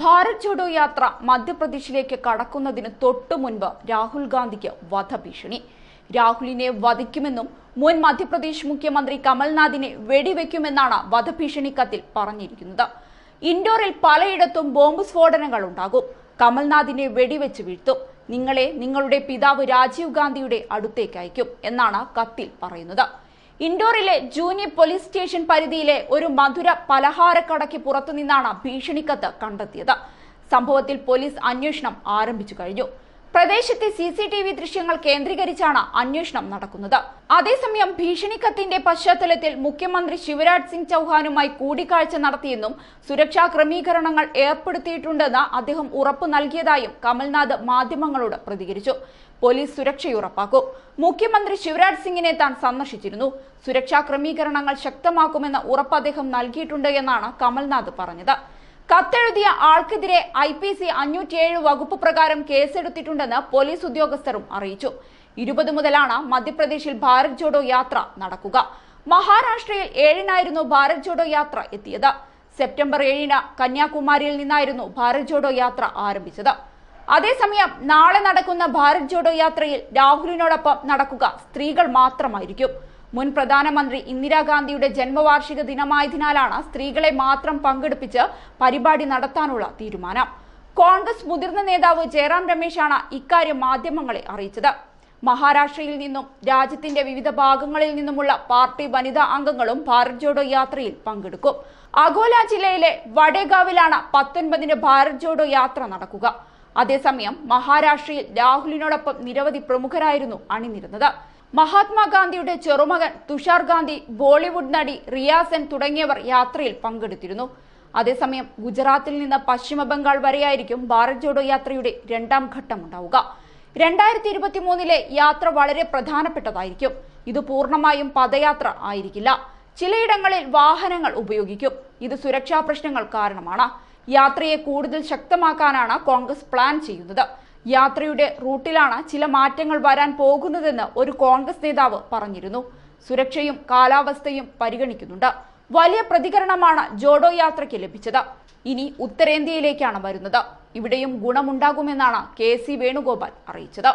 ഭാരത് ജോഡോ യാത്ര മധ്യപ്രദേശിലേക്ക് കടക്കുന്നതിന് തൊട്ടു മുൻപ് രാഹുൽ ഗാന്ധിക്ക് വധഭീഷണി. രാഹുലിനെ വധിക്കുമെന്നും മുൻ മധ്യപ്രദേശ് മുഖ്യമന്ത്രി കമൽനാഥിനെ വെടിവെക്കുമെന്നാണ് വധഭീഷണി കത്തിൽ പറഞ്ഞിരിക്കുന്നത്. ഇൻഡോറിൽ പലയിടത്തും ബോംബ് സ്ഫോടനങ്ങൾ ഉണ്ടാകും. കമൽനാഥിനെ വെടിവെച്ച് വീഴ്ത്തും. നിങ്ങളെ നിങ്ങളുടെ പിതാവ് രാജീവ് ഗാന്ധിയുടെ അടുത്തേക്ക് അയക്കും എന്നാണ് കത്തിൽ പറയുന്നത്. ഇൻഡോറിലെ ജൂനിയർ പോലീസ് സ്റ്റേഷൻ പരിധിയിലെ ഒരു മധുര പലഹാരക്കടയ്ക്ക് പുറത്തുനിന്നാണ് ഭീഷണിക്കത്ത് കണ്ടെത്തിയത്. സംഭവത്തിൽ പോലീസ് അന്വേഷണം ആരംഭിച്ചു കഴിഞ്ഞു. പ്രദേശത്തെ സി സി ടി വി ദൃശ്യങ്ങൾ കേന്ദ്രീകരിച്ചാണ് അന്വേഷണം നടക്കുന്നത്. അതേസമയം ഭീഷണിക്കത്തിന്റെ പശ്ചാത്തലത്തിൽ മുഖ്യമന്ത്രി ശിവരാജ് സിംഗ് ചൌഹാനുമായി കൂടിക്കാഴ്ച നടത്തിയെന്നും സുരക്ഷാ ക്രമീകരണങ്ങൾ ഏർപ്പെടുത്തിയിട്ടുണ്ടെന്ന് അദ്ദേഹം ഉറപ്പു നൽകിയതായും കമൽനാഥ് മാധ്യമങ്ങളോട് പ്രതികരിച്ചു. പോലീസ് സുരക്ഷയുറപ്പാക്കും. മുഖ്യമന്ത്രി ശിവരാജ് സിംഗിനെ താൻ സന്ദർശിച്ചിരുന്നു. സുരക്ഷാ ക്രമീകരണങ്ങൾ ശക്തമാക്കുമെന്ന ഉറപ്പ് അദ്ദേഹം നൽകിയിട്ടുണ്ട് എന്നാണ് കമൽനാഥ് പറഞ്ഞത്. കത്തെഴുതിയ ആൾക്കെതിരെ ഐ പി സി അഞ്ഞൂറ്റിയേഴ് വകുപ്പ് പ്രകാരം കേസെടുത്തിട്ടുണ്ടെന്ന് പോലീസ് ഉദ്യോഗസ്ഥരും അറിയിച്ചു. ഇരുപത് മുതലാണ് മധ്യപ്രദേശിൽ ഭാരത് ജോഡോ യാത്ര നടക്കുക. മഹാരാഷ്ട്രയിൽ ഏഴിനായിരുന്നു ഭാരത് ജോഡോ യാത്ര എത്തിയത്. സെപ്റ്റംബർ ഏഴിന് കന്യാകുമാരിയിൽ നിന്നായിരുന്നു ഭാരത് ജോഡോ യാത്ര ആരംഭിച്ചത്. അതേസമയം നാളെ നടക്കുന്ന ഭാരത് ജോഡോ യാത്രയിൽ രാഹുലിനോടൊപ്പം നടക്കുക സ്ത്രീകൾ മാത്രമായിരിക്കും. മുൻ പ്രധാനമന്ത്രി ഇന്ദിരാഗാന്ധിയുടെ ജന്മവാർഷിക ദിനമായതിനാലാണ് സ്ത്രീകളെ മാത്രം പങ്കെടുപ്പിച്ച് പരിപാടി നടത്താനുള്ള തീരുമാനം. കോൺഗ്രസ് മുതിർന്ന നേതാവ് ജയറാം രമേശാണ് ഇക്കാര്യം മാധ്യമങ്ങളെ അറിയിച്ചത്. മഹാരാഷ്ട്രയിൽ നിന്നും രാജ്യത്തിന്റെ വിവിധ ഭാഗങ്ങളിൽ നിന്നുമുള്ള പാർട്ടി വനിതാ അംഗങ്ങളും ഭാരത് ജോഡോ യാത്രയിൽ പങ്കെടുക്കും. അഗോല ജില്ലയിലെ വടേഗാവിലാണ് പത്തൊൻപതിന് ഭാരത് ജോഡോ യാത്ര നടക്കുക. അതേസമയം മഹാരാഷ്ട്രയിൽ രാഹുലിനോടൊപ്പം നിരവധി പ്രമുഖരായിരുന്നു അണിനിരുന്നത്. മഹാത്മാഗാന്ധിയുടെ ചെറുമകൻ തുഷാർ ഗാന്ധി ബോളിവുഡ് നടി റിയാസൻ തുടങ്ങിയവർ യാത്രയിൽ പങ്കെടുത്തിരുന്നു. അതേസമയം ഗുജറാത്തിൽ നിന്ന് പശ്ചിമ ബംഗാൾ വരെയായിരിക്കും ഭാരത് ജോഡോ യാത്രയുടെ രണ്ടാം ഘട്ടം ഉണ്ടാവുക. രണ്ടായിരത്തി ഇരുപത്തി മൂന്നിലെ യാത്ര വളരെ പ്രധാനപ്പെട്ടതായിരിക്കും. ഇത് പൂർണമായും പദയാത്ര ആയിരിക്കില്ല. ചിലയിടങ്ങളിൽ വാഹനങ്ങൾ ഉപയോഗിക്കും. ഇത് സുരക്ഷാ പ്രശ്നങ്ങൾ കാരണമാണ്. യാത്രയെ കൂടുതൽ ശക്തമാക്കാനാണ് കോൺഗ്രസ് പ്ലാൻ ചെയ്യുന്നത്. യാത്രയുടെ റൂട്ടിലാണ് ചില മാറ്റങ്ങൾ വരാൻ പോകുന്നതെന്ന് ഒരു കോൺഗ്രസ് നേതാവ് പറഞ്ഞിരുന്നു. സുരക്ഷയും കാലാവസ്ഥയും പരിഗണിക്കുന്നുണ്ട്. വലിയ പ്രതികരണമാണ് ജോഡോ യാത്രയ്ക്ക് ലഭിച്ചത്. ഇനി ഉത്തരേന്ത്യയിലേക്കാണ് വരുന്നത്. ഇവിടെയും ഗുണമുണ്ടാകുമെന്നാണ് കെ സി വേണുഗോപാൽ അറിയിച്ചത്.